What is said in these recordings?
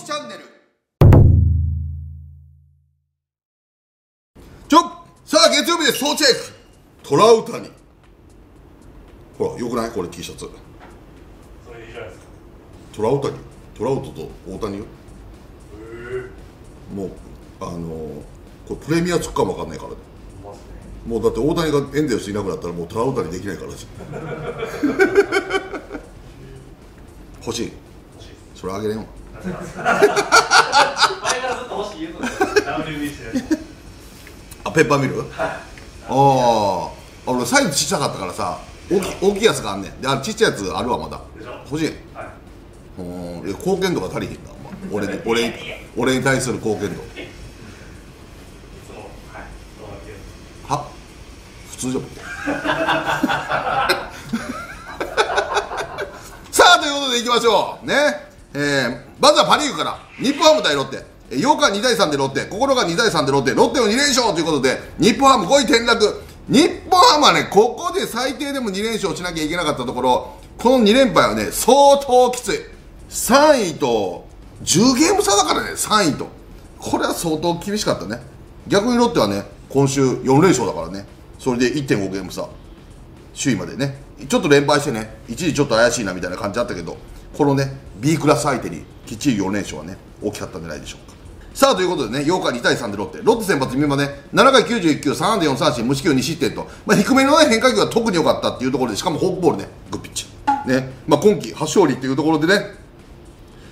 木チャンネル。ちょさあ月曜日です。総チェック。トラウタニほらよくない？これ T シャツ。それいいじゃないですか？トラウタニトラウトと大谷よ。へもうあのーこれプレミアつくかもわかんないから。ね。もうだって大谷がエンゼルスいなくなったらもうトラウタニできないから。で す欲しい？欲しいです。それあげれんわ前からずっと欲しい言うと WBC であペッパーミル？はい。ああ俺サイズちっちゃかったからさ大き大きいやつがあんねん。であれちっちゃいやつあるわまだ。欲しいはい。うん貢献度が足りひんな。お前。俺に俺に俺に対する貢献度。は普通じゃん。さあということでいきましょう。ねえー、まずはパ・リーグから。日本ハム対ロッテ。えー8日2対3でロッテ。9日2対3でロッテ。ロッテの2連勝ということで日本ハム5位転落。日本ハムはねここで最低でも2連勝しなきゃいけなかったところこの2連敗はね相当きつい。3位と10ゲーム差だからね3位と。これは相当厳しかったね。逆にロッテはね今週4連勝だからね。それで1.5ゲーム差。首位までね。ちょっと連敗してね一時ちょっと怪しいなみたいな感じあったけど。このね B クラス相手にきっちり4連勝はね大きかったんじゃないでしょうか。さあということでね8日2対3でロッテ。ロッテ先発今ね7回91球3安打4三振無四球2失点と、まあ、低めの、ね、変化球が特に良かったっていうところでしかもフォークボールねグッピッチ。ね、まあ、今季初勝利っていうところでね。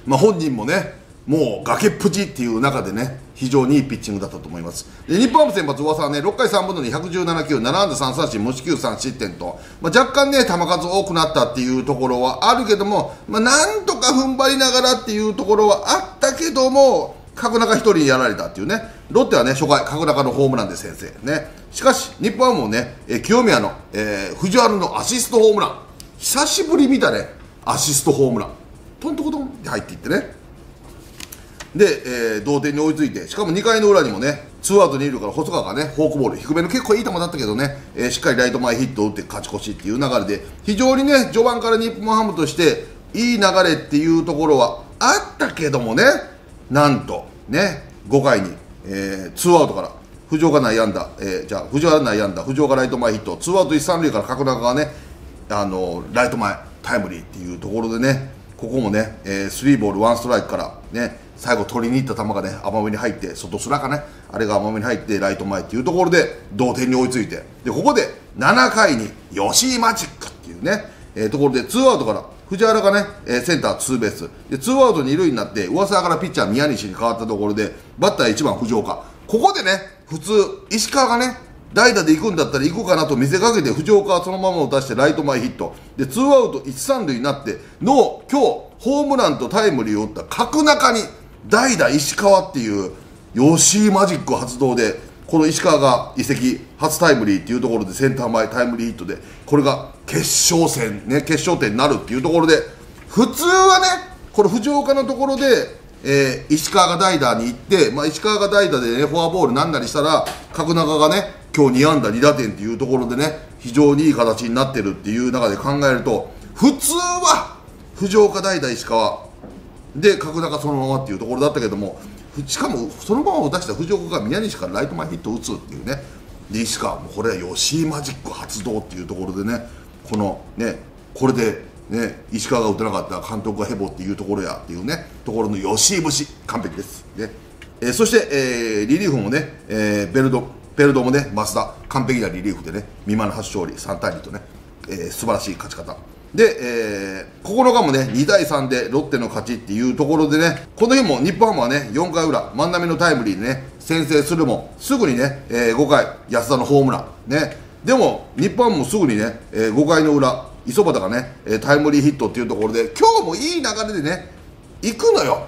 まあ、本人もねもう崖っぷちっていう中でね非常にいいピッチングだったと思います。で日本ハム先発噂はね6回3分の217球7安打3三振無四球3失点と、まあ、若干ね球数多くなったっていうところはあるけども、まあ、なんとか踏ん張りながらっていうところはあったけども角中一人にやられたっていうね。ロッテはね初回角中のホームランで先制。ね。しかし日本ハムもね清宮の、えー藤原のアシストホームラン。久しぶり見たねアシストホームラン。トントコトンって入っていってね。で、えー同点に追いついてしかも2回の裏にもねツーアウト二塁から細川がねフォークボール低めの結構いい球だったけどね、えーしっかりライト前ヒットを打って勝ち越しっていう流れで非常にね序盤から日本ハムとしていい流れっていうところはあったけどもねなんとね5回に、えーツーアウトから藤岡内野安打、えーじゃあ藤原内野安打藤岡ライト前ヒットツーアウト一三塁から角中がねあのライト前タイムリーっていうところでねここもね、えースリーボールワンストライクからね最後取りに行った球がね甘めに入って外すらかねあれが甘めに入ってライト前っていうところで同点に追いついてでここで7回に吉井マジックっていうね、えーところでツーアウトから藤原がね、えーセンターツーベース。でツーアウト二塁になって噂からピッチャー宮西に変わったところでバッター1番藤岡。ここでね普通石川がね代打で行くんだったら行こうかなと見せかけて藤岡はそのままを出してライト前ヒット。でツーアウト一三塁になっての今日ホームランとタイムリーを打った角中に代打石川っていう吉井マジック発動でこの石川が移籍初タイムリーっていうところでセンター前タイムリーヒットでこれが決勝戦ね決勝点になるっていうところで普通はねこれ藤岡のところでえー石川が代打に行って、まあ、石川が代打で、ね、フォアボールなんなりしたら角中がね今日2安打2打点っていうところでね非常にいい形になってるっていう中で考えると普通は藤岡代打石川で角中そのままっていうところだったけどもしかもそのままを出した藤岡が宮西からライト前ヒットを打つっていうね。で石川もこれは吉井マジック発動っていうところでねこのねこれでね石川が打てなかったら監督がヘボっていうところやっていうねところの吉井節完璧です。ね、えーそして、えーリリーフもね、えーベルドベルドもね増田完璧なリリーフでね美馬の初勝利3対2とね、えー素晴らしい勝ち方。で、えー9日もね2対3でロッテの勝ちっていうところでねこの日も日本ハムはね4回裏万波のタイムリーでね先制するもすぐにね、えー5回安田のホームラン。ね。でも日本ハムもすぐにね、えー5回の裏磯端がねえータイムリーヒットっていうところで今日もいい流れでね行くのよ。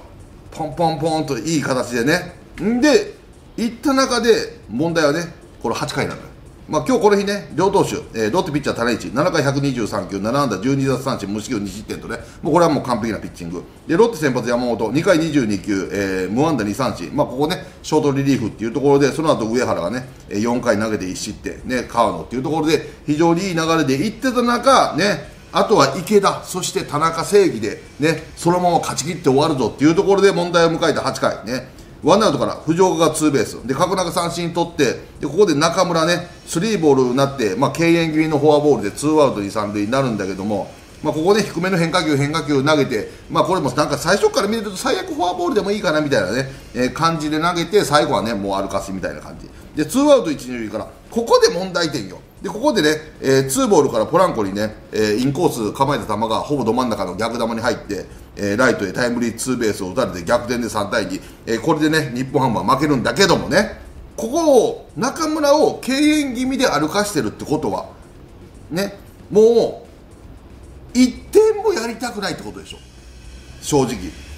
ポンポンポンといい形でね。んで行った中で問題はねこれ8回なのよ。まあ、今日この日ね、両投手、えーロッテピッチャー、種市、7回123球、7安打、12奪三振、無四球2失点とね、もうこれはもう完璧なピッチング、でロッテ先発、山本、2回22球、えー無安打2三振、まあ、ここね、ショートリリーフっていうところで、その後上原がね、4回投げて1失点、ね、川野っていうところで、非常にいい流れでいってた中、ね、あとは池田、そして田中正義で、ね、そのまま勝ち切って終わるぞっていうところで問題を迎えた8回、ね、ワンアウトから藤岡がツーベース、で角中三振取って、でここで中村ね、スリーボールになって、まあ、敬遠気味のフォアボールでツーアウトに三塁になるんだけども、まあ、ここで低めの変化球、変化球投げて、まあ、これもなんか最初から見ると最悪フォアボールでもいいかなみたいなね、えー、感じで投げて、最後はね、もう歩かすみたいな感じ。で、ツーアウト1、2塁から、ここで問題点よ。でここでね、えー、ツーボールからポランコにね、えー、インコース構えた球がほぼど真ん中の逆球に入って、えー、ライトへタイムリーツーベースを打たれて逆転で3対2、えー、これでね日本ハムは負けるんだけどもねここを中村を敬遠気味で歩かしてるってことはねもう1点もやりたくないってことでしょ。正直。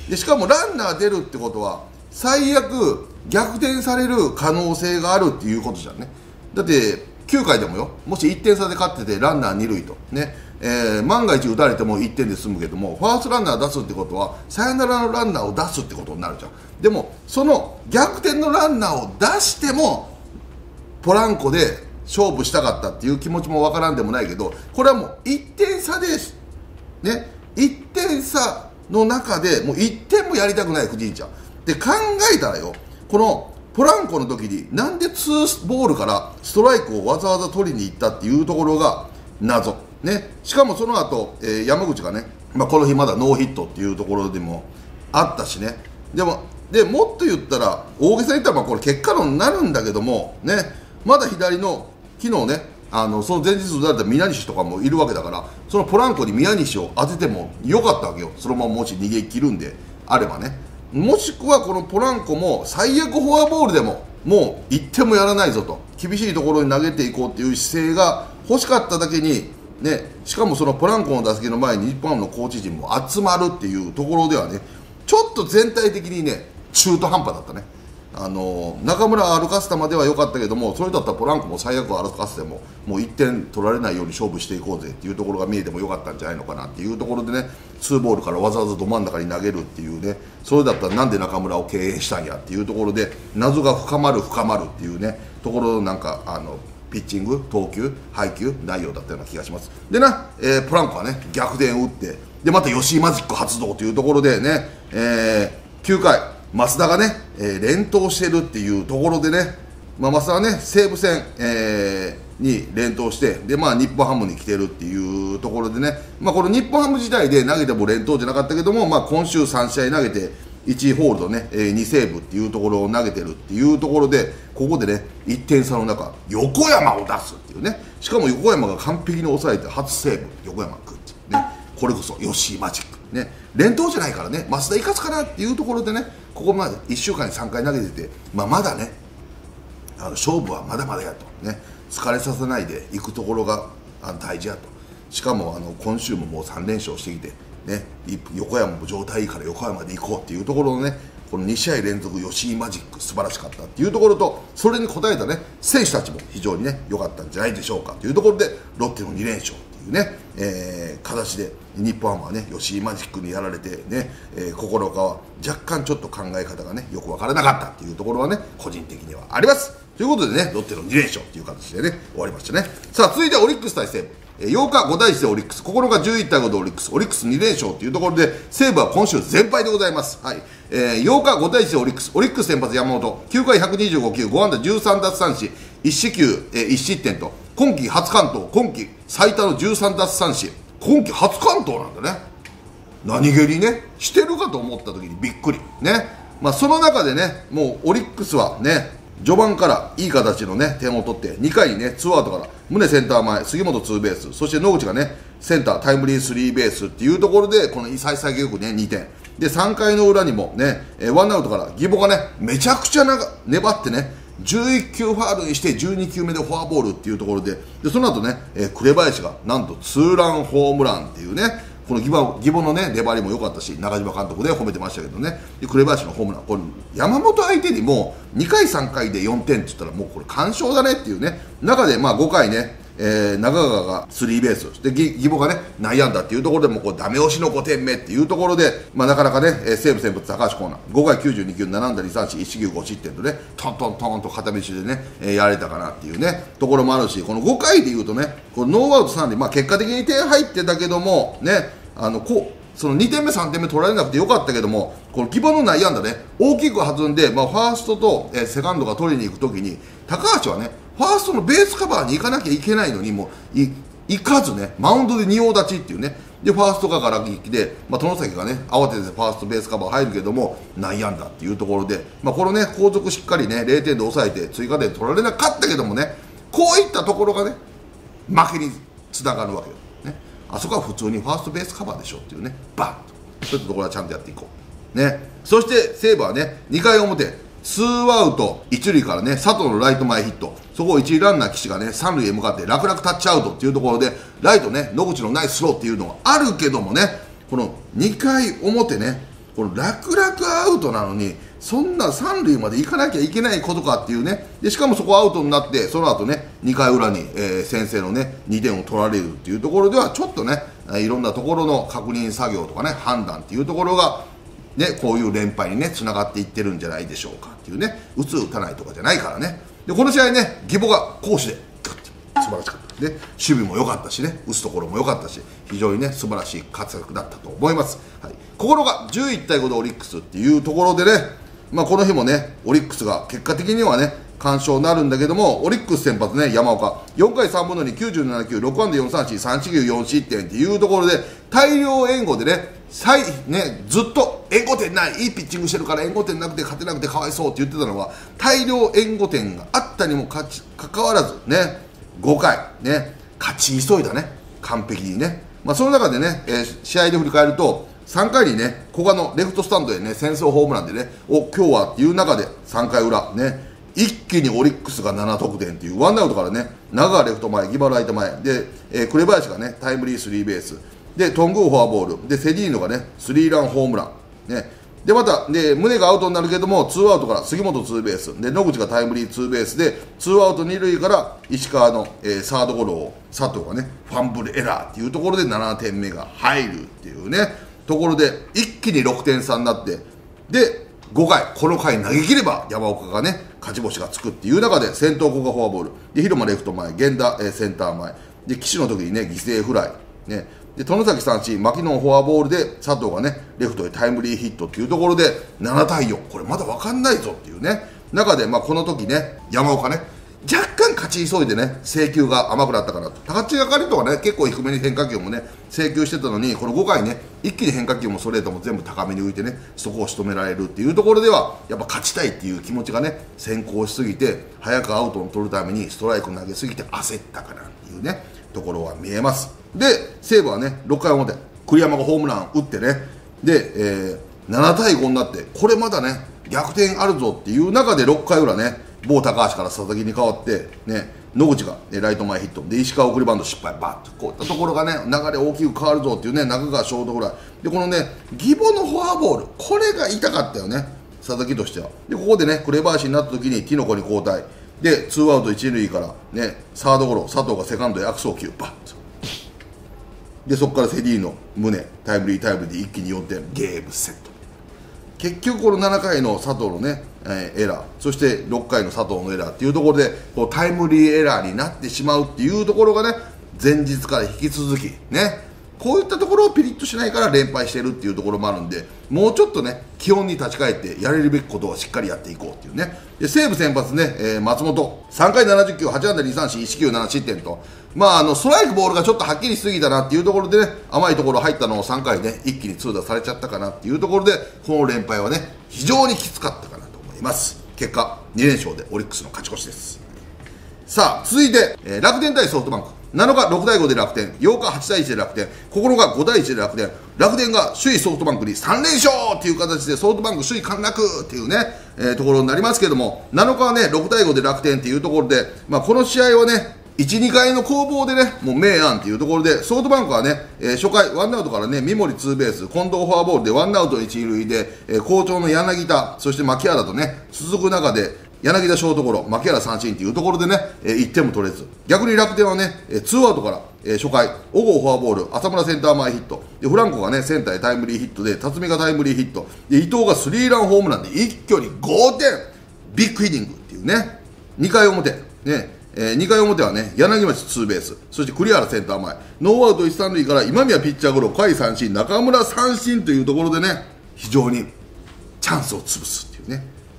でしかもランナー出るってことは最悪逆転される可能性があるっていうことじゃんね。だって9回でもよ。もし1点差で勝っててランナー2塁と。ね、えー、万が一打たれても1点で済むけどもファーストランナー出すってことはサヨナラのランナーを出すってことになるじゃん。でもその逆転のランナーを出してもポランコで勝負したかったっていう気持ちもわからんでもないけどこれはもう1点差ですね。1点差の中でもう1点もやりたくない藤井ちゃん。で考えたらよこのポランコの時になんで2ボールからストライクをわざわざ取りに行ったっていうところが謎、ね、しかもその後、えー、山口がね、まあ、この日まだノーヒットっていうところでもあったしね。でもでもっと言ったら大げさに言ったらまあこれ結果論になるんだけども、ね、まだ左の昨日ねあのその前日打たれた宮西とかもいるわけだからそのポランコに宮西を当ててもよかったわけよ。そのままもし逃げ切るんであればね。もしくはこのポランコも最悪フォアボールでももう1点もやらないぞと厳しいところに投げていこうという姿勢が欲しかっただけに、ね、しかもそのポランコの打席の前に日本ハムのコーチ陣も集まるっていうところではねちょっと全体的にね中途半端だったね。あの中村歩かせたまでは良かったけどもそれだったらポランコも最悪歩かせてももう1点取られないように勝負していこうぜっていうところが見えても良かったんじゃないのかなっていうところでねツーボールからわざわざど真ん中に投げるっていうねそれだったらなんで中村を敬遠したんやっていうところで謎が深まる深まるっていうねところなんかあのピッチング投球配球内容だったような気がします。でな、えー、ポランコはね逆転を打ってでまた吉井マジック発動というところでね、えー、9回増田がね、えー、連投してるっていうところでね、まあ、増田はね西武戦、えー、に連投してで、まあ、日本ハムに来てるっていうところでね、まあ、この日本ハム時代で投げても連投じゃなかったけども、まあ、今週3試合投げて1ホールドね、えー、2セーブっていうところを投げてるっていうところでここでね1点差の中横山を出すっていうね。しかも横山が完璧に抑えて初セーブ横山君ね。これこそ吉井マジックね。連投じゃないからね増田いかすかなっていうところでねここまで1週間に3回投げてて、まあ、まだねあの勝負はまだまだやと、ね、疲れさせないでいくところが大事やと。しかもあの今週ももう3連勝してきて、ね、横山も状態いいから横山で行こうっていうところのねこの2試合連続吉井マジック素晴らしかったっていうところとそれに応えたね選手たちも非常にね良かったんじゃないでしょうかというところでロッテの2連勝。いうね、えー、形で日本ハムはね吉井マジックにやられてね、えー、心は若干ちょっと考え方がねよく分からなかったっていうところはね個人的にはあります。ということでねロッテの2連勝という形でね終わりましたね。さあ続いてオリックス対西武。8日5対1でオリックス9日11対5でオリックスオリックス2連勝というところで西武は今週全敗でございます、はい。えー、8日5対1でオリックスオリックス先発山本。9回125球5安打13奪三振。1四球、えー、1失点と。今季初完投今季最多の13奪三振。今季初完投なんだね。何気にねしてるかと思った時にびっくり。ね。まあその中でねもうオリックスはね序盤からいい形のね点を取って2回にねツーアウトから宗センター前杉本ツーベース。そして野口がねセンタータイムリースリーベースっていうところでこの幸先よくね2点。で3回の裏にもねワンアウトから義母がねめちゃくちゃ粘ってね11球ファールにして12球目でフォアボールっていうところででその後ね、えー、紅林がなんとツーランホームランっていうねこの義母のね粘りも良かったし中島監督で褒めてましたけどね。で紅林のホームラン。これ山本相手にも2回3回で4点って言ったらもうこれ完勝だねっていうね。中でまあ5回ねえー、中川がスリーベースで義母がね内野安打っていうところでもこうダメ押しの5点目っていうところで、まあ、なかなかね、えー、西武先発高橋コーナー5回92球7安打2三振1球5失点とねトントントンと片道でね、えー、やれたかなっていうねところもあるしこの5回でいうとねこのノーアウト3塁、まあ、結果的に点入ってたけどもねあのこうその2点目、3点目取られなくてよかったけども、この希望の内野安打ね、大きく弾んで、まあ、ファーストと、えー、セカンドが取りに行くときに、高橋はね、ファーストのベースカバーに行かなきゃいけないのにもう行かずね、マウンドで仁王立ちっていうね、でファーストがガラ撃で、まあ、外崎がね慌ててファーストベースカバー入るけども内野安打っていうところで、まあ、このね後続しっかりね0点で抑えて追加点取られなかったけどもねこういったところがね負けにつながるわけよ、ね、あそこは普通にファーストベースカバーでしょっていうね。バンと。そういったところはちゃんとやっていこう。ね。そして西武はね2回表。ツーアウト一塁からね佐藤のライト前ヒット。そこを一塁ランナー岸がね三塁へ向かって楽々タッチアウトっていうところでライトね野口のナイススローっていうのがあるけどもねこの2回表ねこの楽々アウトなのにそんな三塁まで行かなきゃいけないことかっていうねでしかもそこアウトになってその後ね2回裏に、えー、先制のね2点を取られるっていうところではちょっとねいろんなところの確認作業とかね判断っていうところがね、こういう連敗にねつながっていってるんじゃないでしょうかっていうね打つ打たないとかじゃないからね。でこの試合ね義母が攻守で素晴らしかった。で守備も良かったしね打つところも良かったし非常にね素晴らしい活躍だったと思います、はい、心が11対5でオリックスっていうところでね、まあ、この日もねオリックスが結果的にはね完勝になるんだけどもオリックス先発ね山岡。4回3分の297球6安打4三振3四球4失点っていうところで大量援護でね最ね、ずっと援護点ない、いいピッチングしてるから援護点なくて勝てなくてかわいそうって言ってたのは大量援護点があったにもかかわらず、ね、5回、ね、勝ち急いだね、完璧にね、まあ、その中でね、えー、試合で振り返ると、3回にね、古賀のレフトスタンドへね、先制ホームランでね、お今日はっていう中で、3回裏、ね、一気にオリックスが7得点っていう、ワンアウトからね、長レフト前、ギバライト前、で、えー、紅林がね、タイムリースリーベース、でトングーフォアボール。でセデーニョがねスリーランホームラン、ね、でまたで宗がアウトになるけどもツーアウトから杉本ツーベース。で野口がタイムリーツーベース。でツーアウト二塁から石川の、えー、サードゴロを佐藤がねファンブルエラーっていうところで7点目が入るっていうね。ところで一気に6点差になってで5回この回投げ切れば山岡がね勝ち星がつくっていう中で先頭古賀フォアボール。で平沼レフト前源田、えー、センター前。で岸の時にね犠牲フライ。ね。で外崎三振、牧野フォアボールで佐藤がねレフトへタイムリーヒットっていうところで7対4、これまだ分かんないぞっていうね。中で、まあ、この時ね山岡ね若干勝ち急いでね制球が甘くなったかなと。高知がりとはね結構低めに変化球もね制球してたのにこの5回ね一気に変化球もストレートも全部高めに浮いてねそこを仕留められるっていうところではやっぱ勝ちたいっていう気持ちがね先行しすぎて早くアウトを取るためにストライク投げすぎて焦ったかなっていうね。ところは見えます。で西武はね6回表栗山がホームラン打ってね。で、えー、7対5になってこれまだね逆転あるぞっていう中で6回裏ね某高橋から佐々木に代わってね野口が、ね、ライト前ヒット。で石川送りバント失敗。バッとこういったところがね流れ大きく変わるぞっていうね中川ショートフライでこのね義母のフォアボール。これが痛かったよね佐々木としては。でここでね紅林になった時にティノコに交代。でツーアウト一塁からねサードゴロ佐藤がセカンドへ悪送球バッでそこからセディーノ胸タイムリータイムリーで一気に4点ゲームセット。結局この7回の佐藤のね、えー、エラーそして6回の佐藤のエラーっていうところでこうタイムリーエラーになってしまうっていうところがね前日から引き続きねこういったところをピリッとしないから連敗してるっていうところもあるんでもうちょっとね基本に立ち返ってやれるべきことをしっかりやっていこうっていうね。で西武先発ね、えー、松本。3回70球8安打2三振1球7失点と。まああのストライクボールがちょっとはっきりしすぎたなっていうところでね甘いところ入ったのを3回ね一気に通打されちゃったかなっていうところでこの連敗はね非常にきつかったかなと思います。結果2連勝でオリックスの勝ち越しです。さあ続いて、えー、楽天対ソフトバンク。7日6対5で楽天、8日8対1で楽天、9日5対1で楽天、楽天が首位ソフトバンクに3連勝っていう形でソフトバンク首位陥落っていうね、えー、ところになりますけども、7日はね、6対5で楽天っていうところで、まあ、この試合はね、1、2回の攻防でね、もう明暗っていうところで、ソフトバンクはね、えー、初回、ワンアウトからね、三森ツーベース、近藤フォアボールでワンアウト一塁で、えー、好調の柳田、そして牧原とね、続く中で、柳田ショートゴロ、牧原三振というところでね、えー1点も取れず、逆に楽天はね、えーツーアウトから、えー初回、小郷フォアボール、浅村センター前ヒット、でフランコがね、センターへタイムリーヒットで、辰巳がタイムリーヒット、で伊藤がスリーランホームランで一挙に5点、ビッグイニングっていうね、2回表、ね、え2回表はね、柳町ツーベース、そして栗原センター前、ノーアウト一三塁から今宮ピッチャーゴロ、甲斐三振、中村三振というところでね、非常にチャンスを潰す、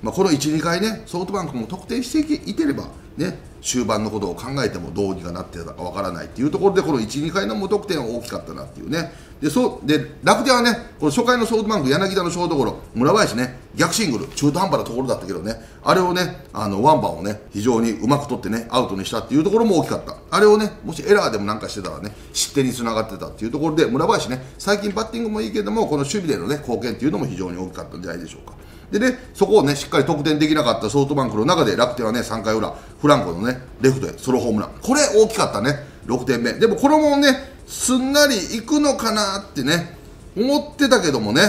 まあ、この1、2回ね、ソフトバンクも得点していければ、ね、終盤のことを考えてもどうにかなってたかわからないっていうところで、この1、2回の無得点は大きかったなっていうね、でそうで楽天はね、この初回のソフトバンク、柳田のショートゴロ、村林ね、逆シングル、中途半端なところだったけどね、あれをね、あのワンバンをね、非常にうまく取ってね、アウトにしたっていうところも大きかった、あれをね、もしエラーでもなんかしてたらね、失点につながってたっていうところで、村林ね、最近バッティングもいいけども、この守備でのね、貢献っていうのも非常に大きかったんじゃないでしょうか。でね、そこをね、しっかり得点できなかったソフトバンクの中で楽天はね、3回裏、フランコのね、レフトへソロホームラン。これ大きかったね、6点目。でもこれもね、すんなりいくのかなってね、思ってたけどもね、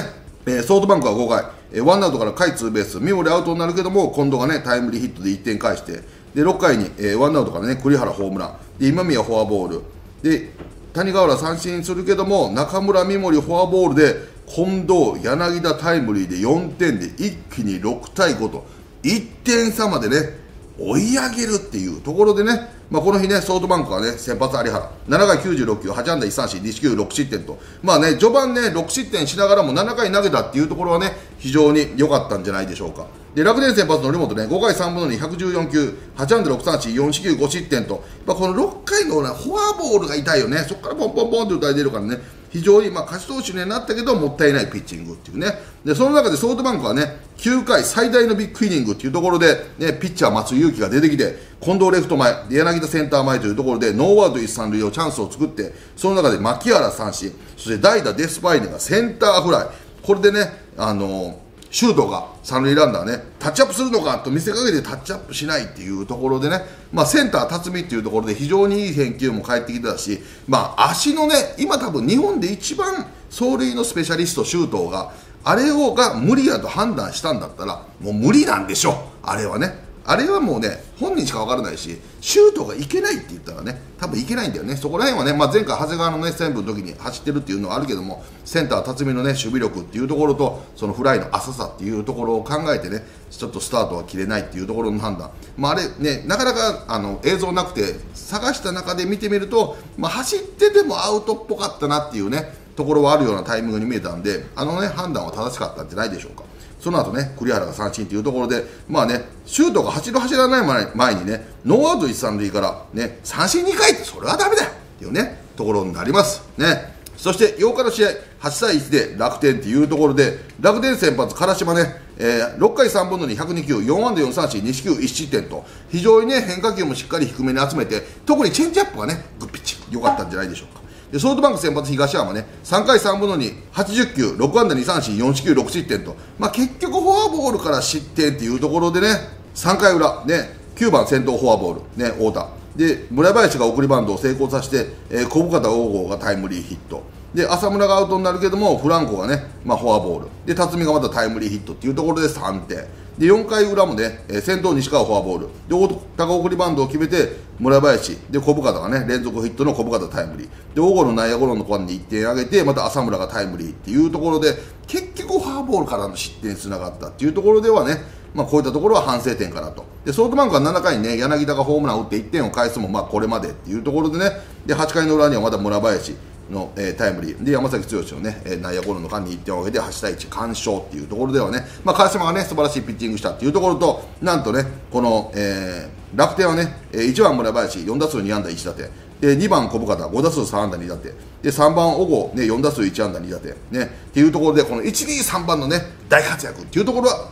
えーソフトバンクは5回、えーワンアウトから下位ツーベース、三森アウトになるけども、近藤がね、タイムリーヒットで1点返して、で、6回に、えーワンアウトからね、栗原ホームラン、で、今宮フォアボール、で、谷川原三振するけども中村三森フォアボールで近藤、柳田タイムリーで4点で一気に6対5と1点差までね追い上げるっていうところでね、まあ、この日ねソフトバンクはね先発有原7回96球8安打1三振2四球6失点とまあね序盤ね6失点しながらも7回投げたっていうところはね非常に良かったんじゃないでしょうか。で楽天先発の則本ね5回3分の2114球8安打6三振4四球5失点と、まあ、この6回の、ね、フォアボールが痛いよね。そこからポンポンポンって打たれてるからね。非常にまあ勝ち投手になったけどもったいないピッチングっていうね。でその中でソフトバンクはね9回最大のビッグイニングっていうところで、ね、ピッチャー松井裕樹が出てきて近藤レフト前柳田センター前というところでノーアウト一三塁をチャンスを作ってその中で牧原三振そして代打デスパイネがセンターフライ。これでねあのシュートが三塁ランナーねタッチアップするのかと見せかけてタッチアップしないっていうところでね、まあ、センター辰巳っていうところで非常にいい返球も返ってきてたし、まあ、足のね今多分日本で一番走塁のスペシャリスト周東があれをが無理やと判断したんだったらもう無理なんでしょあれはね。あれはもうね本人しか分からないしシュートがいけないって言ったらね多分いけないんだよね。そこら辺はね、まあ、前回長谷川のね西武の時に走ってるっていうのはあるけどもセンター辰巳のね守備力っていうところとそのフライの浅さっていうところを考えてねちょっとスタートは切れないっていうところの判断、まあ、あれねなかなかあの映像なくて探した中で見てみると、まあ、走っててもアウトっぽかったなっていうねところはあるようなタイミングに見えたんであのね判断は正しかったんじゃないでしょうか。その後ね栗原が三振というところでまあねシュートが走る走らない前にねノーアウト一三塁からね三振2回ってそれはダメだよっていうねところになります。ね。そして8日の試合8対1で楽天っていうところで楽天先発唐島ね、えー6回3分の2 102球4安打4三振2四球1失点と非常にね変化球もしっかり低めに集めて特にチェンジアップがねグッピッチ良かったんじゃないでしょうか。でソフトバンク先発東山ね3回3分の280球6安打2三振4四球6失点と、まあ、結局フォアボールから失点っていうところでね3回裏ね9番先頭フォアボールね太田。で村林が送りバントを成功させて、えー、小深田王郷がタイムリーヒット。で浅村がアウトになるけどもフランコがね、まあ、フォアボール。で辰巳がまたタイムリーヒットっていうところで3点。で4回裏もね、えー先頭西川フォアボール。で太田が送りバントを決めて村林。で小深田がね連続ヒットの小深田タイムリー。で大郷の内野ゴロの間に1点上げてまた浅村がタイムリーっていうところで結局フォアボールからの失点につながったっていうところではねまあ、こういったところは反省点かなと。でソフトバンクは7回にね柳田がホームランを打って1点を返すもまあこれまでっていうところでね。で8回の裏にはまた村林。の、えータイムリー。で山崎剛のね、えー内野ゴロの間に1点を挙げて8対1完勝っていうところではね、まあ、川島がね素晴らしいピッチングしたっていうところとなんとねこの、えー楽天はね、1番村林4打数2安打1打点。で2番小深田5打数3安打2打点。で3番小郷、ね、4打数1安打2打点、ね、っていうところでこの1、2、3番のね大活躍っていうところは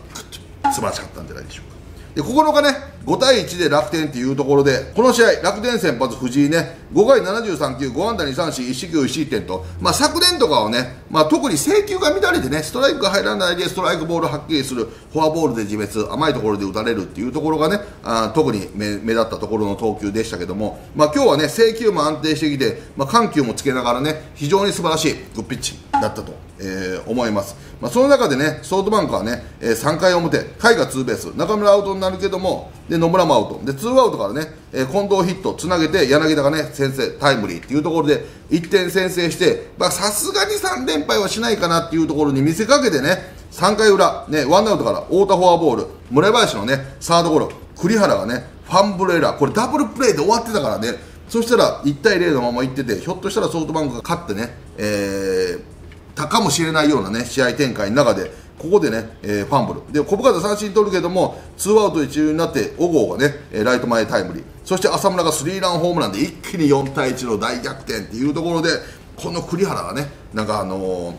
素晴らしかったんじゃないでしょうか。で9日ね5対1で楽天っていうところでこの試合楽天先発藤井ね5回73球5安打2三振1四球1失点と、まあ、昨年とかはね、まあ、特に制球が乱れてねストライクが入らないでストライクボールはっきりするフォアボールで自滅甘いところで打たれるっていうところがねあ特に目目立ったところの投球でしたけども、まあ、今日はね制球も安定してきて、まあ、緩急もつけながらね非常に素晴らしいグッピッチ。だったと、えー思います、まあ、その中でねソフトバンクはね、えー3回表甲斐がツーベース中村アウトになるけどもで野村もアウトでツーアウトからね、えー近藤ヒットつなげて柳田がね先制タイムリーっていうところで1点先制してさすがに3連敗はしないかなっていうところに見せかけてね3回裏、ね、ワンアウトから太田フォアボール村林のねサードゴロ栗原がねファンブルエラこれダブルプレーで終わってたからねそしたら1対0のままいっててひょっとしたらソフトバンクが勝ってね、えーたかもしれないようなね試合展開の中でここでね、えーファンブル。で小深田三振取るけどもツーアウト一塁になって小郷がねライト前タイムリー。そして浅村がスリーランホームランで一気に4対1の大逆転っていうところでこの栗原がねなんかあのー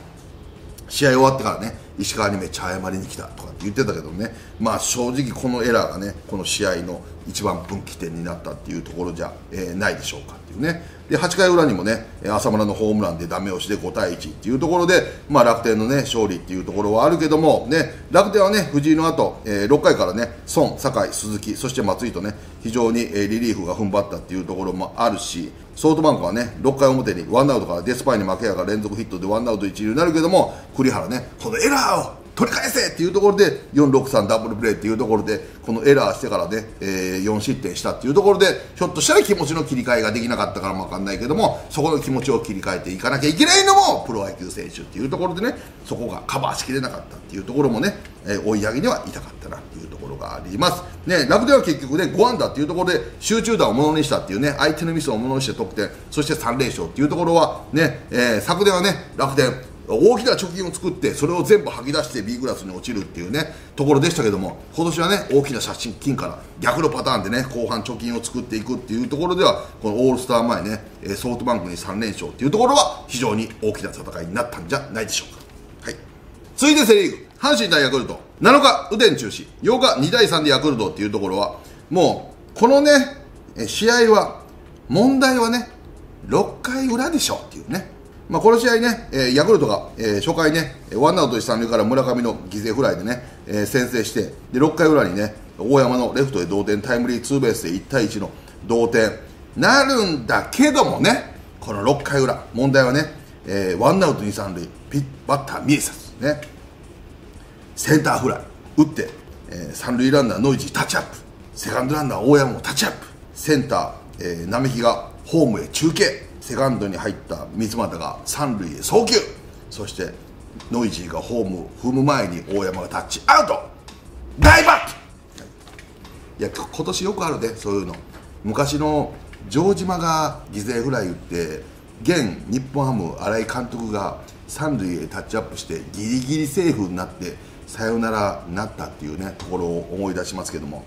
試合終わってからね石川にめっちゃ謝りに来たとかって言ってたけどね。まあ正直このエラーがねこの試合の一番分岐点になったっていうところじゃ、えーないでしょうかっていうね。で8回裏にもね浅村のホームランでダメ押しで5対1っていうところで、まあ、楽天のね勝利っていうところはあるけどもね楽天はね藤井の後、えー6回からね孫酒井鈴木そして松井とね非常に、えリリーフが踏ん張ったっていうところもあるしソフトバンクはね6回表にワンアウトからデスパイに負けやが連続ヒットでワンアウト一塁になるけども栗原ねこのエラーを取り返せっていうところで463ダブルプレーっていうところでこのエラーしてからね、えー4失点したっていうところでひょっとしたら気持ちの切り替えができなかったからもわかんないけどもそこの気持ちを切り替えていかなきゃいけないのもプロ野球選手っていうところでねそこがカバーしきれなかったっていうところもね、えー追い上げには痛かったなっていうところがあります、ね、楽天は結局ね5安打っていうところで集中打をものにしたっていうね相手のミスをものにして得点そして3連勝っていうところはね、えー昨年はね楽天大きな貯金を作ってそれを全部吐き出して B クラスに落ちるっていうねところでしたけども今年はね大きな借金から逆のパターンでね後半貯金を作っていくっていうところではこのオールスター前ねソフトバンクに3連勝っていうところは非常に大きな戦いになったんじゃないでしょうか。はい。続いてセ・リーグ。阪神対ヤクルト。7日雨天中止。8日2対3でヤクルトっていうところはもうこのね試合は問題はね6回裏でしょっていうね、まあ、この試合ね、えーヤクルトが、えー初回ねワンアウト一三塁から村上の犠牲フライでね、えー先制してで6回裏にね大山のレフトへ同点タイムリーツーベースで1対1の同点。なるんだけどもねこの6回裏問題はね、えーワンアウト二三塁ピッバッターミエサスね。センターフライ打って、えー三塁ランナーノイジータッチアップ。セカンドランナー大山もタッチアップ。センター、えー並木がホームへ中継。セカンドに入った三俣が三塁へ送球。そしてノイジーがホーム踏む前に大山がタッチアウト。大バット。いや今年よくあるでそういうの。昔の城島が犠牲フライ打って現日本ハム新井監督が三塁へタッチアップしてギリギリセーフになってサヨナラになったっていうねところを思い出しますけども。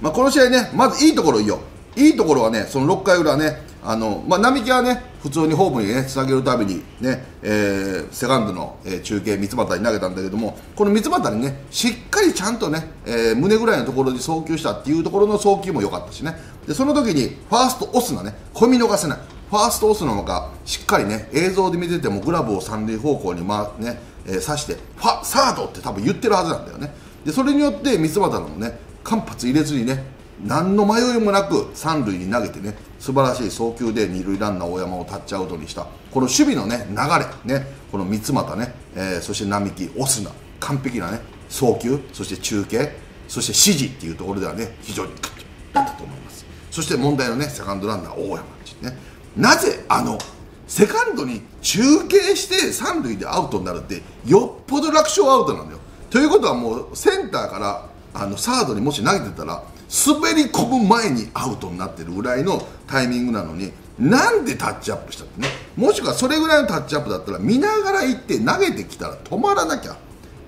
まあ、この試合ね、まずいいところいいよ、いいところはね、その6回裏ね、あのまあ、並木はね、普通にホームにね、つなげるためにね、えーセカンドの、えー中継、三ツ俣に投げたんだけども、この三ツ俣にね、しっかりちゃんとね、えー胸ぐらいのところに送球したっていうところの送球も良かったしね、でその時にファーストオスナね、込み逃せない。ファーストオスナのがしっかりね映像で見ててもグラブを三塁方向に、まねえー刺してファサードって多分言ってるはずなんだよねでそれによって三ツ俣のね間髪入れずにね何の迷いもなく三塁に投げてね素晴らしい送球で二塁ランナー大山をタッチアウトにした。この守備のね流れねこの三俣ね、えーそして並木オスナ完璧なね送球そして中継そして指示っていうところではね非常にグッとやったと思います。そして問題のねセカンドランナー大山ね。なぜあのセカンドに中継して三塁でアウトになるってよっぽど楽勝アウトなんだよ。ということはもうセンターからあのサードにもし投げてたら滑り込む前にアウトになってるぐらいのタイミングなのになんでタッチアップしたってね。もしくはそれぐらいのタッチアップだったら見ながら行って投げてきたら止まらなきゃっ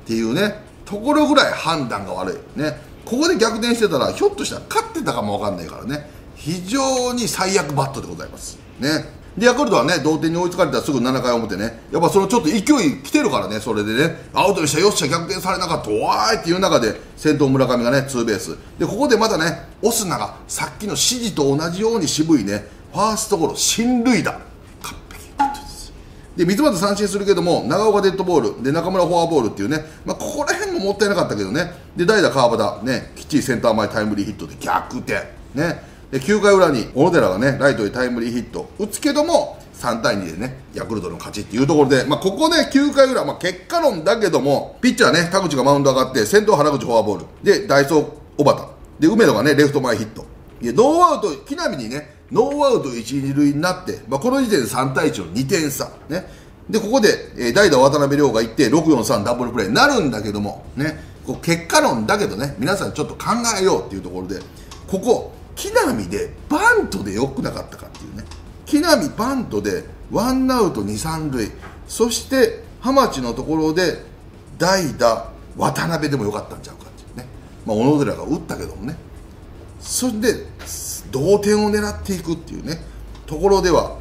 ていうねところぐらい判断が悪い。ね。ここで逆転してたらひょっとしたら勝ってたかもわかんないからね。非常に最悪バットでございます。ね。でヤクルトはね同点に追いつかれたらすぐ7回表ね。やっぱそのちょっと勢い来てるからねそれでね。アウトにしたよっしゃ逆転されなかった。わーいっていう中で先頭村上がねツーベース。でここでまたねオスナがさっきの指示と同じように渋いねファーストゴロ進塁打。完璧で三ツ俣三振するけども長岡デッドボールで中村フォアボールっていうね、まあ、ここら辺ももったいなかったけどね。で代打川端ねきっちりセンター前タイムリーヒットで逆転。ね。で9回裏に小野寺がねライトへタイムリーヒット。打つけども3対2でねヤクルトの勝ちっていうところで、まあ、ここね9回裏、まあ、結果論だけどもピッチャーね田口がマウンド上がって先頭原口フォアボール。でダイソー小畑。で梅野がねレフト前ヒット。でノーアウト木浪にねノーアウト1、2塁になって、まあ、この時点で3対1の2点差。ね。でここで、えー代打渡辺亮が行って643ダブルプレーになるんだけどもね。こう結果論だけどね皆さんちょっと考えようっていうところでここ木浪でバントで良くなかったかっていうね。木浪バントでワンアウト2、3塁。そして浜地のところで代打渡辺でもよかったんちゃうかっていうね、まあ、小野寺が打ったけどもね。それで同点を狙っていくっていうね。ところでは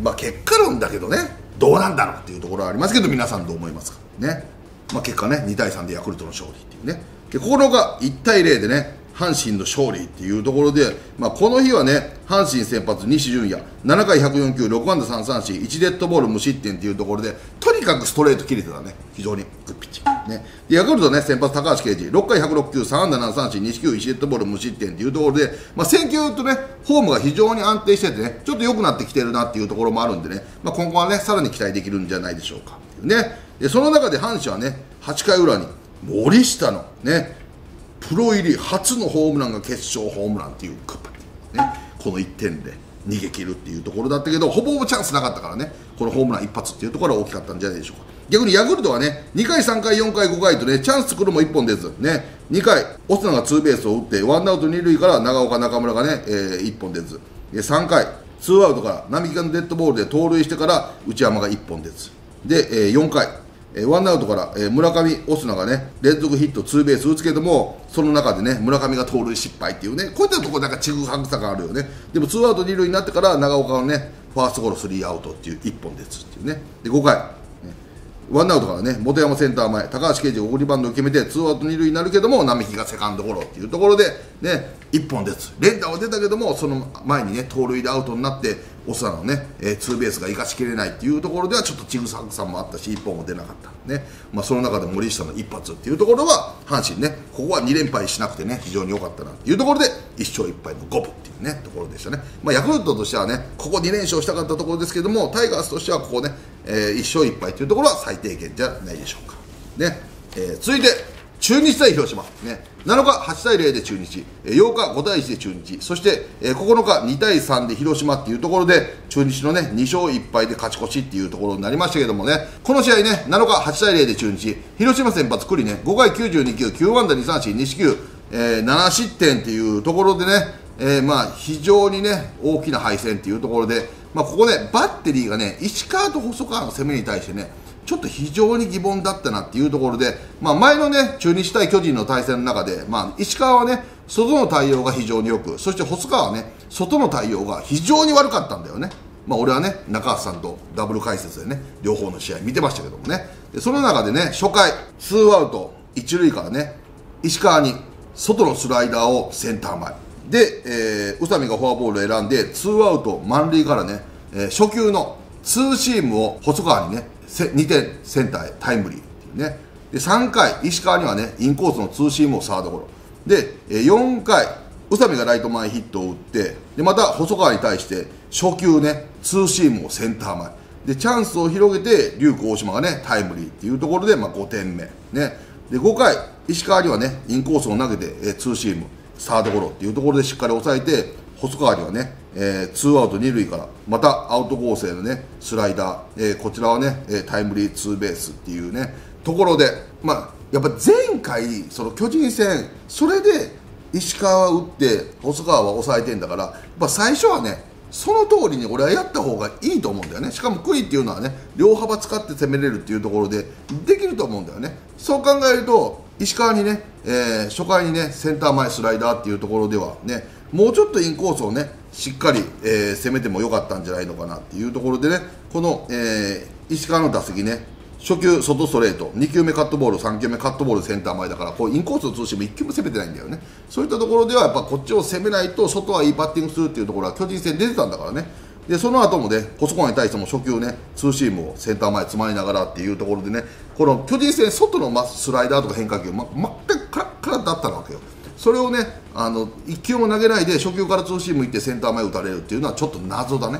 まあ結果論だけどね。どうなんだろうっていうところはありますけど皆さんどう思いますかね、まあ、結果ね2対3でヤクルトの勝利っていうね。で9日1対0でね阪神の勝利っていうところで、まあ、この日はね阪神先発西純也7回104球6安打3三振1デッドボール無失点っていうところでとにかくストレート切れてたね非常にグッピッチね。でヤクルトね先発高橋奎二6回106球3安打7三振2球1デッドボール無失点っていうところで、まあ、選球とねフォームが非常に安定しててねちょっと良くなってきてるなっていうところもあるんでね、まあ、今後はねさらに期待できるんじゃないでしょうかね。でその中で阪神はね8回裏に森下のねプロ入り初のホームランが決勝ホームランっていう、ね、この1点で逃げ切るっていうところだったけどほぼほぼチャンスなかったからね。このホームラン一発っていうところは大きかったんじゃないでしょうか。逆にヤクルトはね2回、3回、4回、5回とねチャンス作るも1本出ず。ね。2回、オスナがツーベースを打ってワンアウト2塁から長岡、中村がね、えー、1本出ず。で3回、ツーアウトから並木がデッドボールで盗塁してから内山が1本出ず。で、えー、4回えー、ワンアウトから、えー、村上、オスナがね連続ヒット、ツーベース打つけどもその中でね村上が盗塁失敗っていうねこういったところなんかちぐはぐさがあるよね。でもツーアウト二塁になってから長岡のねファーストゴロスリーアウトっていう1本出ずっていうね。で5回、ね、ワンアウトからね元山センター前高橋奎二が送りバントを決めてツーアウト二塁になるけども並木がセカンドゴロっていうところでね1本です。連打は出たけどもその前にね盗塁でアウトになってオスナのね、えー、ツーベースが生かしきれないっていうところではちょっとちぐさぐさもあったし1本も出なかったね、まあ、その中で森下の一発っていうところは阪神ねここは2連敗しなくてね非常に良かったなっていうところで1勝1敗の五分っていうねところでしたね、まあ、ヤクルトとしてはねここ2連勝したかったところですけどもタイガースとしてはここね、えー、1勝1敗っていうところは最低限じゃないでしょうか。ね、えー、続いて中日対広島、ね、7日8対0で中日、8日5対1で中日、そして9日2対3で広島っていうところで、中日のね、2勝1敗で勝ち越しっていうところになりましたけどもね、この試合ね、7日8対0で中日、広島先発、栗ね、5回92球、9安打2三振、2四球、えー、7失点っていうところでね、えー、まあ非常にね、大きな敗戦っていうところで、まあ、ここね、バッテリーがね、石川と細川の攻めに対してね、ちょっと非常に疑問だったなっていうところで、まあ、前のね中日対巨人の対戦の中で、まあ、石川はね外の対応が非常によくそして細川はね外の対応が非常に悪かったんだよね。まあ、俺はね中橋さんとダブル解説でね両方の試合見てましたけどもねでその中でね初回ツーアウト一塁からね石川に外のスライダーをセンター前で、えー、宇佐美がフォアボールを選んでツーアウト満塁からね、えー、初球のツーシームを細川にね2点センターへタイムリーっていうね。で3回石川にはねインコースのツーシームをサードゴロ。で4回宇佐美がライト前ヒットを打ってでまた細川に対して初球ねツーシームをセンター前。でチャンスを広げて龍空大島がねタイムリーっていうところで、まあ、5点目ね。で5回石川にはねインコースを投げてえツーシームサードゴロっていうところでしっかり抑えて細川にはねえー、ツーアウト二塁からまたアウトコースのねスライダー、えー、こちらはねタイムリーツーベースっていうねところでまあやっぱ前回その巨人戦それで石川は打って細川は抑えてんだからやっぱ最初はねその通りに俺はやった方がいいと思うんだよね。しかもクイっていうのはね両幅使って攻めれるっていうところでできると思うんだよね。そう考えると石川にね、えー、初回にねセンター前スライダーっていうところではねもうちょっとインコースをねしっかり、えー、攻めてもよかったんじゃないのかなっていうところでねこの、えー、石川の打席ね初球外ストレート2球目カットボール3球目カットボールセンター前だからこうインコースの通信も1球も攻めてないんだよね。そういったところではやっぱこっちを攻めないと外はいいバッティングするっていうところは巨人戦出てたんだからね。でその後もね細川に対しても初球ねツーシームをセンター前詰まりながらっていうところでねこの巨人戦外のスライダーとか変化球、ま、全くカラッカラだったわけよ。それをねあの1球も投げないで初球からツーシームいってセンター前打たれるっていうのはちょっと謎だね。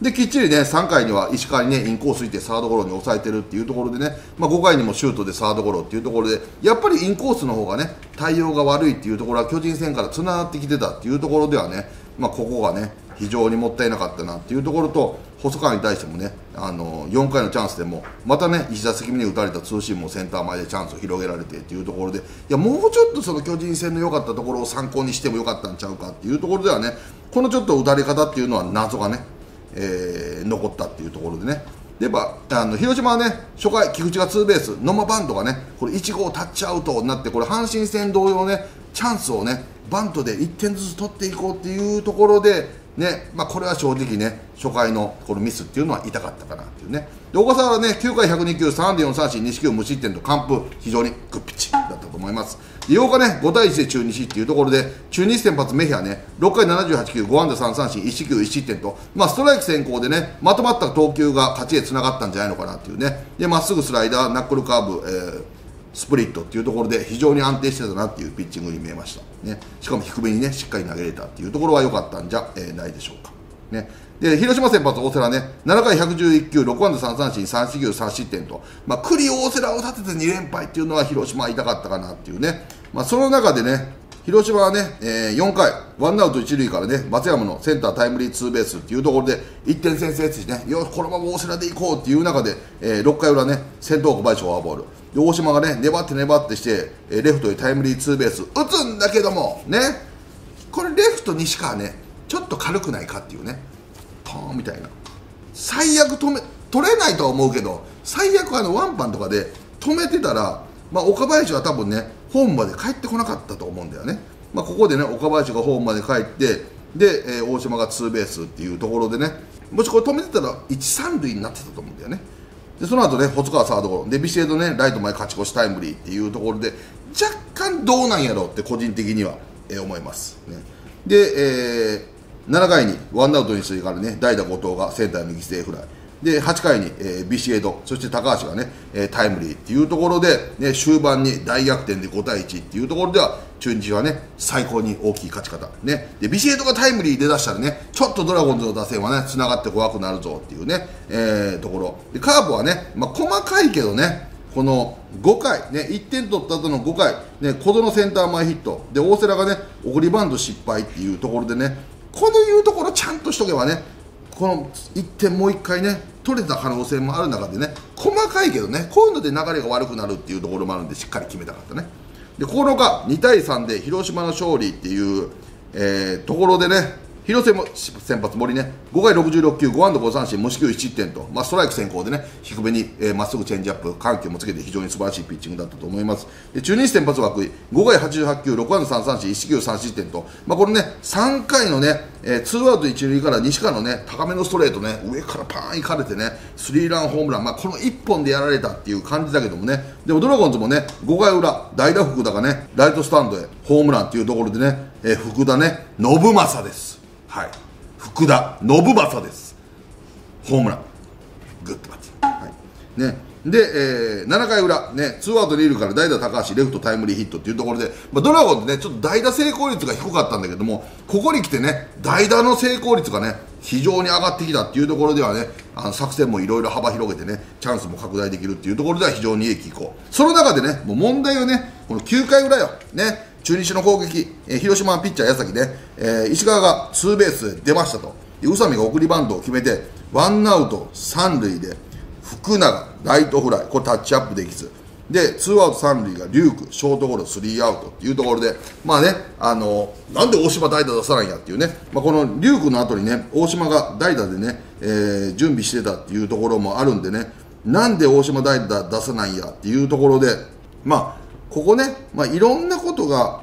できっちりね3回には石川にねインコースいてサードゴロに抑えてるっていうところでね、まあ、5回にもシュートでサードゴロっていうところでやっぱりインコースの方がね対応が悪いっていうところは巨人戦からつながってきてたっていうところではね、まあ、ここがね非常にもったいなかったなっていうところと細川に対してもねあの4回のチャンスでもまたね1打席目に打たれたツーシームをセンター前でチャンスを広げられてっていうところでいやもうちょっとその巨人戦の良かったところを参考にしてもよかったんちゃうかっていうところではねこのちょっと打たれ方っていうのは謎がね、えー残ったっていうところでね。でやっぱあの広島はね初回菊池がツーベース野間バントがねこれ1号タッチアウトになってこれ阪神戦同様ねチャンスをねバントで1点ずつ取っていこうっていうところでねまあ、これは正直ね初回のこのミスっていうのは痛かったかなっていうね。で小笠原ね9回102球3で4三振2球無失点と完封非常にグッピッチだったと思います。で8日ね5対1で中日っていうところで中日先発メヒアね6回78球5安打3三振1球1失点と、まあ、ストライク先行でねまとまった投球が勝ちへつながったんじゃないのかなっていうね。でまっすぐスライダーナックルカーブ、えースプリットっていうところで非常に安定してたなっていうピッチングに見えました、ね、しかも低めにねしっかり投げれたっていうところは良かったんじゃ、えーないでしょうか、ね、で広島先発大瀬良ね。7回111球6安打3三振3四球3失点と、まあ、栗大瀬良を立てて2連敗っていうのは広島は痛かったかなっていうね、まあ、その中でね広島はね、えー4回、ワンアウト一塁からね、松山のセンタータイムリーツーベースっていうところで、1点先制してね、よ、このまま大瀬良でいこうっていう中で、えー6回裏ね、先頭小林フォアボール。大島がね、粘って粘ってして、レフトにタイムリーツーベース、打つんだけども、ね、これレフト西川ね、ちょっと軽くないかっていうね、ポーンみたいな。最悪止め取れないとは思うけど最悪あのワンパンとかで止めてたら、まあ、岡林は多分ねホームまで帰ってこなかったと思うんだよね、まあ、ここでね岡林がホームまで帰ってで、えー大島がツーベースっていうところでねもしこれ止めてたら1、3塁になってたと思うんだよね。でその後ね細川サードゴロでビシエドねライト前勝ち越しタイムリーっていうところで若干どうなんやろうって個人的には、え思います、ね、で、えー7回にワンアウトにしてからね代打後藤がセンターへ犠牲フライ。で8回に、えービシエドそして高橋がね、えータイムリーっていうところで、ね、終盤に大逆転で5対1っていうところでは中日はね最高に大きい勝ち方、ね、でビシエドがタイムリーで出したらねちょっとドラゴンズの打線はねつながって怖くなるぞっていうね、えーところ。でカープはね、まあ、細かいけどねこの5回、ね、1点取った後の5回、ね、小園センター前ヒット。で大瀬良がね送りバント失敗っていうところでねこのいうところちゃんとしとけばねこの1点もう1回ね取れた可能性もある中でね細かいけどねこういうので流れが悪くなるっていうところもあるんでしっかり決めたかったね。で9日2対3で広島の勝利っていう、えーところでね広瀬も先発森ね。5回66球5安打5三振無四球1失点と、まあ、ストライク先行でね低めにま、えー、っすぐチェンジアップ緩急もつけて非常に素晴らしいピッチングだったと思います。で中日先発枠井5回88球6安打3三振1球3失点と、まあ、これね3回のね、えー、ツーアウト一塁から西川のね高めのストレートね上からパーンいかれてねスリーランホームラン、まあ、この1本でやられたっていう感じだけどもね。でもドラゴンズもね5回裏代打福田がねライトスタンドへホームランっていうところでね、えー福田ね信正です。はい。福田信正です。ホームラン。グッドバッツはい。ね。で、えー7回裏、ね、ツーアウト二塁から代打高橋レフトタイムリーヒットっていうところで、まあ、ドラゴンズねちょっと代打成功率が低かったんだけどもここに来てね代打の成功率がね非常に上がってきたっていうところではねあの作戦もいろいろ幅広げてねチャンスも拡大できるっていうところでは非常にいい機構その中でねもう問題はねこの9回裏よ。ね。中日の攻撃、えー広島のピッチャー矢崎ね、えー石川がツーベースで出ましたと。宇佐美が送りバントを決めてワンアウト三塁で福永ライトフライこれタッチアップできず。でツーアウト三塁がリュークショートゴロスリーアウトっていうところでまあねあのなんで大島代打出さないんやっていうね、まあ、このリュークの後にね大島が代打でね、えー準備してたっていうところもあるんでね。なんで大島代打出さないんやっていうところでまあここね、まあ、いろんなことが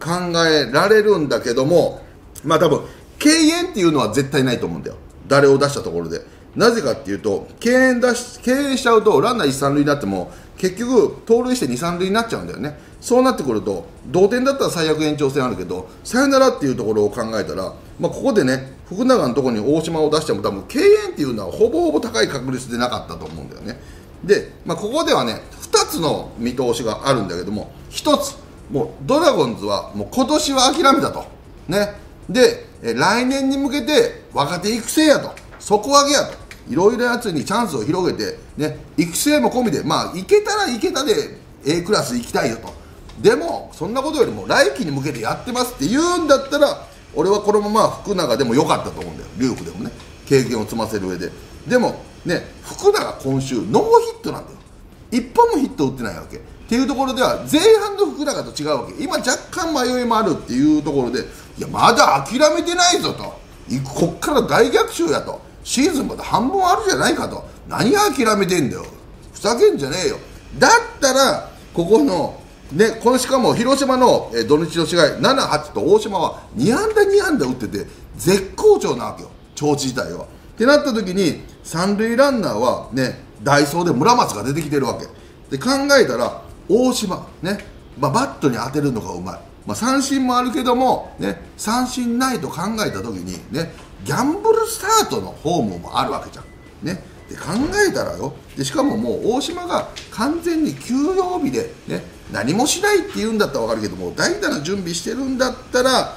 考えられるんだけどもまあ多分敬遠っていうのは絶対ないと思うんだよ。誰を出したところで。なぜかっていうと敬遠出し敬遠しちゃうとランナー一三塁になっても結局盗塁して二三塁になっちゃうんだよね。そうなってくると同点だったら最悪延長戦あるけどサヨナラっていうところを考えたら、まあ、ここでね福永のところに大島を出しても多分敬遠っていうのはほぼほぼ高い確率でなかったと思うんだよね。で、まあ、ここではね2つの見通しがあるんだけども1つもうドラゴンズはもう今年は諦めたと。ね。で来年に向けて若手育成やと。底上げやと。いろいろやつにチャンスを広げて、ね、育成も込みでまあいけたらいけたで A クラス行きたいよと。でもそんなことよりも来季に向けてやってますって言うんだったら俺はこのまま福永でも良かったと思うんだよ。龍空でもね。経験を積ませる上で。でもね。福永今週ノーヒットなんだよ。1本もヒット打ってないわけ。っていうところでは前半の福永と違うわけ。今若干迷いもあるっていうところでいやまだ諦めてないぞと。こっから大逆襲やと。シーズンまで半分あるじゃないかと。何が諦めてんだよ。ふざけんじゃねえよ。だったらここのね、このしかも広島の、土日の試合7、8と大島は2安打2安打打ってて絶好調なわけよ。調子自体は。ってなった時に三塁ランナーはねダイソーで村松が出てきてるわけ。で考えたら大島ね、まあ、バットに当てるのがうまい、まあ、三振もあるけども、ね、三振ないと考えた時にね。ギャンブルスタートのホームもあるわけじゃん。ね。で考えたらよ。でしかももう大島が完全に休養日で、ね、何もしないって言うんだったら分かるけども代打の準備してるんだったら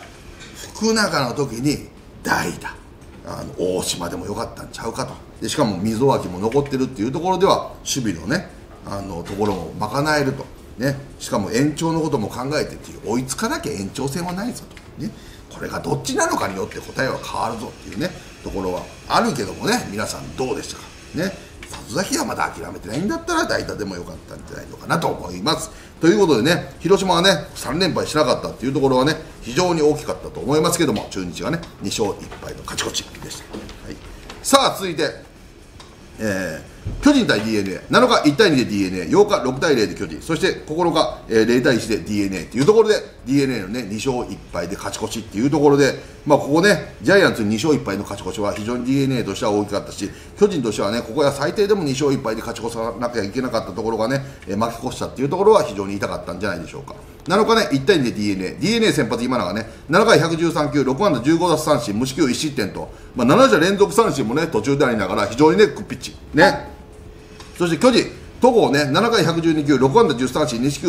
福永の時に代打。あの大島でもよかったんちゃうかと。でしかも溝脇も残ってるっていうところでは守備のねあのところも賄えると、ね、しかも延長のことも考えてっていう追いつかなきゃ延長戦はないぞと、ね、これがどっちなのかによって答えは変わるぞっていうねところはあるけどもね皆さんどうでしたか。ね。里崎はまだ諦めてないんだったら代打でもよかったんじゃないのかなと思います。ということでね広島はね3連敗しなかったっていうところはね非常に大きかったと思いますけども中日がね2勝1敗の勝ち越しでした、はい、さあ続いてえー巨人対 d n a 7日1対2で d n a 8日6対0で巨人。そして9日、えー0対1で d n a っていうところで d n a の、ね、2勝1敗で勝ち越しっていうところで、まあ、ここねジャイアンツに2勝1敗の勝ち越しは非常に d n a としては大きかったし巨人としてはねここは最低でも2勝1敗で勝ち越さなきゃいけなかったところがね、えー負け越したっていうところは非常に痛かったんじゃないでしょうか。7日ね1対2で d n a d n a 先発今永ね7回113球6安打15奪三振無四球1失点と、まあ、7者連続三振もね途中でありながら非常にねグッピッチ。ね。そして巨人、戸郷ね、7回112球、6安打10三振、2四球、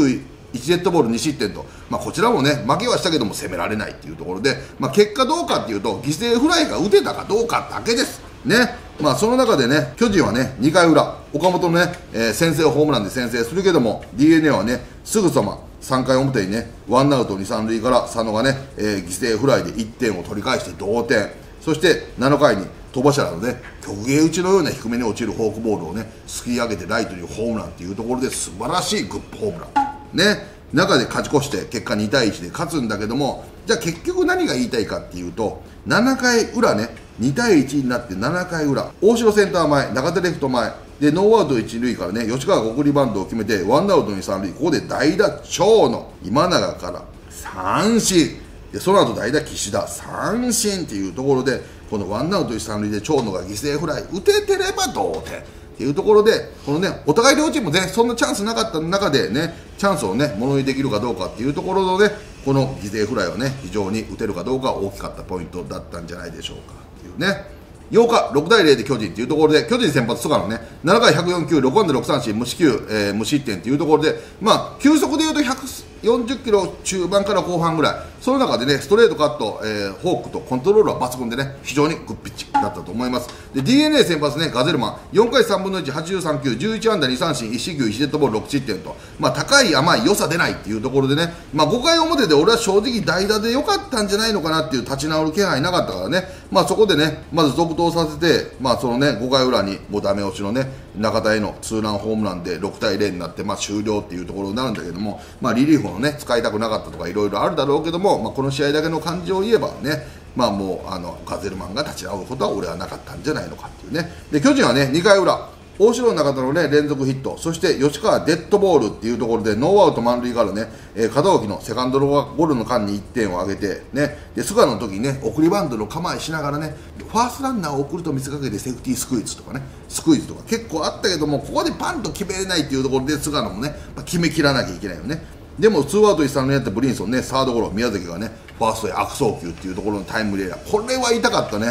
1デッドボール2失点と、まあ、こちらもね、負けはしたけども攻められないっていうところで、まあ、結果どうかっていうと、犠牲フライが打てたかどうかだけです。ね。まあ、その中でね、巨人はね、2回裏、岡本のね、えー先制ホームランで先制するけども、d n a はね、すぐさま3回表にね、ワンアウト2、3塁から佐野がね、えー犠牲フライで1点を取り返して同点。そして7回に戸柱のね曲芸打ちのような低めに落ちるフォークボールをねすき上げてライトにホームランっていうところで素晴らしいグッドホームラン。ね。中で勝ち越して結果2対1で勝つんだけどもじゃあ結局何が言いたいかっていうと7回裏ね2対1になって7回裏。大城センター前中手レフト前。でノーアウト一塁からね吉川が送りバントを決めてワンアウトに三塁。ここで代打長野。今永から三振。でその後代打岸田三振っていうところでこのワンアウト一三塁で長野が犠牲フライ打ててれば同点。っていうところでこのねお互い両チームねそんなチャンスなかった中でねチャンスをねものにできるかどうかっていうところのねこの犠牲フライをね非常に打てるかどうか大きかったポイントだったんじゃないでしょうか。っていうね。8日、6対0で巨人というところで、巨人先発、菅野ね、7回104球、6安打6三振、無四球、えー無失点というところで、まあ、球速でいうと140キロ中盤から後半ぐらい。い、その中でね、ストレートカット、えーフォークとコントロールは抜群でね、非常にグッピッチだったと思います。で、d n a 先発ね、ガゼルマン、4回3分の1、83球、11安打2三振、1四球、1デッドボール6失点と、まあ、高い甘い良さ出ないっていうところでね、まあ、5回表で俺は正直代打で良かったんじゃないのかなっていう立ち直る気配なかったからね、まあ、そこでね、まず続投させて、まあ、そのね、5回裏にもうダメ押しのね、中田へのツーランホームランで6対0になって、まあ、終了っていうところになるんだけども、まあ、リリーフのね、使いたくなかったとかいろいろあるだろうけども、まあ、この試合だけの感じを言えばね、まあもうあのガゼルマンが立ち直ることは俺はなかったんじゃないのかっていうね。で巨人はね2回裏大城の中田の、ね、連続ヒットそして吉川デッドボールっていうところでノーアウト満塁からね、えー門脇のセカンドゴロの間に1点を挙げて、ね、で菅野の時にね送りバントの構えしながらねファーストランナーを送ると見せかけてセーフティースクイズとかねスクイズとか結構あったけどもここでバンと決めれないっていうところで菅野もねま決めきらなきゃいけないよね。でもツーアウト一三塁やったブリンソンねサードゴロ宮崎がねファーストへ悪送球っていうところのタイムリーエラーこれは痛かったね。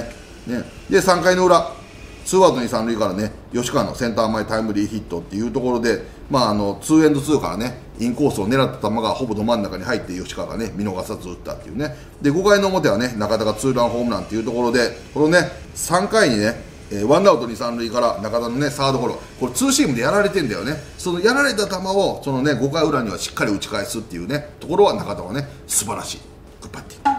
ね。で3回の裏ツーアウトに三塁からね吉川のセンター前タイムリーヒットっていうところで、まあ、あのツーエンドツーからねインコースを狙った球がほぼど真ん中に入って吉川がね見逃さず打ったっていうね。で5回の表はね中田がツーランホームランっていうところでこのね3回にねえーワンアウト二三塁から中田のねサードゴロ。これツーシームでやられてんだよね。そのやられた球をそのね5回裏にはしっかり打ち返すっていうねところは中田はね素晴らしいグッパッティング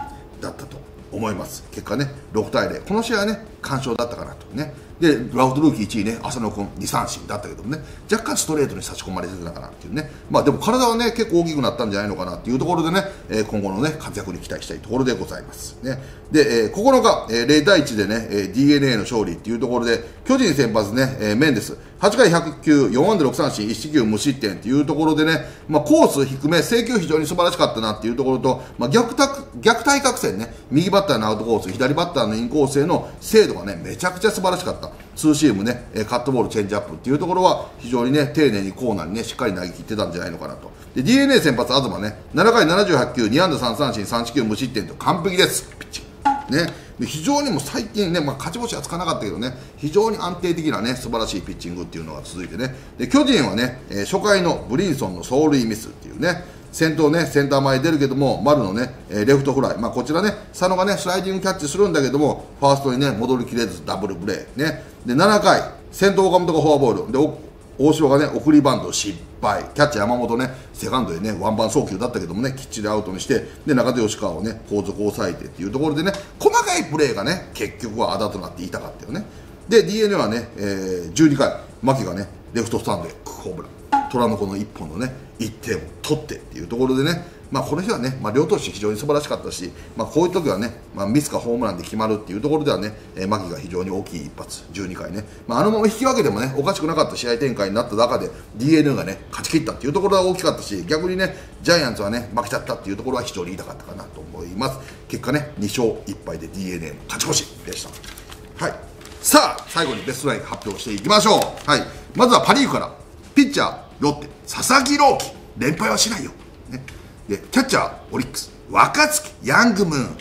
だったと思います。結果ね6対0この試合はね完勝だったかなとね。でドラフトルーキー1位ね浅野君2三振だったけどもね。若干ストレートに差し込まれてたかなっていうね。まあでも体はね結構大きくなったんじゃないのかなっていうところでね、えー今後のね活躍に期待したいところでございます。ね。で、えー9日、えー0対1でね、えー DNA の勝利っていうところで巨人先発ね、えーメンデス。8回100球4安打6三振1四球無失点っていうところでね、まあ、コース低め制球非常に素晴らしかったなっていうところと、まあ、逆た逆対角線ね右バッターのアウトコース左バッターのインコースへの精度がねめちゃくちゃ素晴らしかった。ツーシームねカットボールチェンジアップっていうところは非常にね丁寧にコーナーにねしっかり投げ切ってたんじゃないのかなと。で DNA 先発東ね7回78球2安打3三振3四球無失点と完璧です。ピッチ。ね。で非常にも最近ね、まあ、勝ち星はつかなかったけどね非常に安定的なね素晴らしいピッチングっていうのが続いてね。で巨人はね、え初回のブリンソンの走塁ミスっていうね先頭ねセンター前に出るけども丸のね、えーレフトフライ、まあ、こちらね佐野がねスライディングキャッチするんだけどもファーストにね戻りきれずダブルプレーね。で7回先頭岡本がフォアボール。で大城がね送りバント失敗。キャッチャー山本ねセカンドでねワンバン送球だったけどもねきっちりアウトにしてで中田吉川をね後続を抑えてっていうところでね細かいプレーがね結局はあだとなって痛かったよね。で d n a はね、えー12回牧がねレフトスタンドへホームラン。虎の子の1本のね1点を取ってっていうところでねまあ、この日はね、まあ、両投手非常に素晴らしかったし、まあ、こういう時はね、まあ、ミスかホームランで決まるっていうところではね、えー、牧が非常に大きい一発、12回ね、まあ、あのまま引き分けてもね、おかしくなかった試合展開になった中で、d n a がね、勝ち切ったっていうところは大きかったし、逆にね、ジャイアンツはね、負けちゃったっていうところは非常に痛かったかなと思います。結果ね、2勝1敗で d n a の勝ち越しでした。はい。さあ、最後にベストナイン発表していきましょう。はい。まずはパ・リーグから、ピッチャー、ロッテ、佐々木朗希、連敗はしないよ。ね。で、キャッチャー、オリックス、若月、ヤングムーン。はい。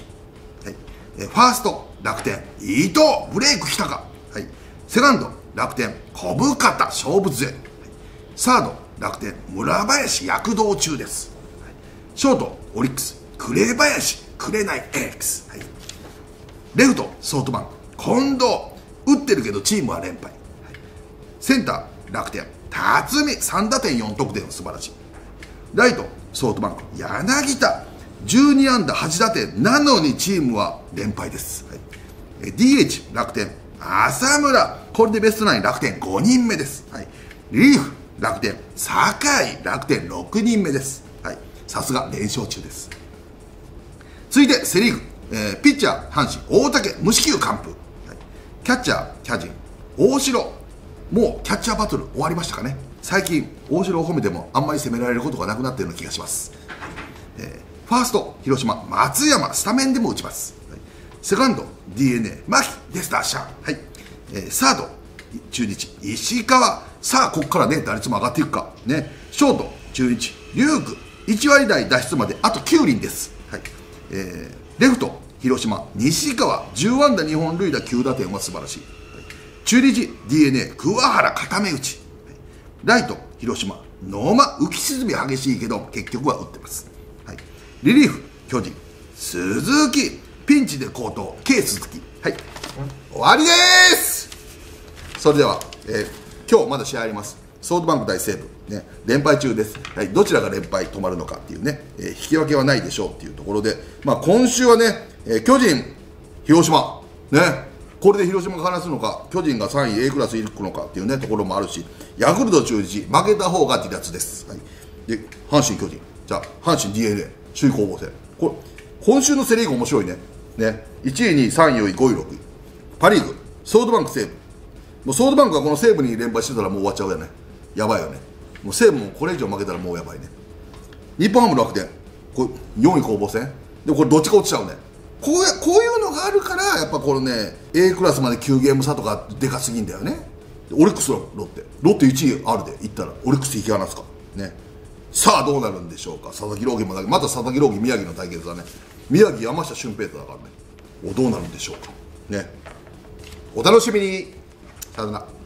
ファースト、楽天、伊藤、ブレイクしたか。はい。セカンド、楽天、小深田、勝負勢。はいサード、楽天、村林、躍動中です。はいショート、オリックス、紅林、紅エックス。はい。レフト、ソフトバンク、近藤、打ってるけどチームは連敗。はいセンター、楽天、辰巳、3打点4得点素晴らしい。ライト、ソフトバンク、柳田、12安打8打点。なのにチームは連敗です。はい。DH、楽天、浅村、これでベストナイン楽天。5人目です。はい、リリーフ、楽天、酒井、楽天。6人目です。さすが連勝中です。続いてセ・リーグ、えーピッチャー阪神。大竹無四球完封、はい。キャッチャー巨人。大城もうキャッチャーバトル終わりましたかね。最近大城を褒めてもあんまり攻められることがなくなっているような気がします、えーファースト広島松山スタメンでも打ちます、はい。セカンド d n a 牧デスターシャー、はい。えーサード中日石川。さあここからね打率も上がっていくか。ね。ショート中日龍空1割台脱出まであと9厘です、はい。えーレフト広島西川。10安打2本塁打9打点は素晴らし、い。中日 d n a 桑原固め打ち、ライト広島。野間浮き沈み激しいけど結局は打ってます、はい、リリーフ巨人。鈴木。ピンチで好投。K 鈴木はい。終わりです。それでは、えー今日まだ試合あります。ソフトバンク対西武、ね、連敗中です、はい、どちらが連敗止まるのかっていうね、えー引き分けはないでしょうっていうところで、まあ、今週はね、えー巨人、広島、ね、これで広島が話すのか、巨人が3位 A クラス行くのかっていうねところもあるし、ヤクルト中日、負けた方が離脱です、はい、で阪神、巨人、じゃあ、阪神 d n a 首位攻防戦、これ今週のセ・リーグ面白いね。ね、1位、2位、3位、4位、5位、6位、パ・リーグ、ソフトバンク、西武。もうソフトバンクがこの西武に連敗してたらもう終わっちゃうよね。やばいよね。もう西武もこれ以上負けたらもうやばいね。日本ハム楽天。これ4位攻防戦。でこれどっちか落ちちゃうね。こうやこういうのがあるからやっぱこのね A クラスまで9ゲーム差とかでかすぎんだよね。オリックスのロッテ。ロッテ1位あるでいったら。オリックス引き離すか。ね。さあどうなるんでしょうか。佐々木朗希もだまた佐々木朗希宮城の対決だね。宮城山下俊平太だからね。おどうなるんでしょうか。ね。お楽しみに。さよなら。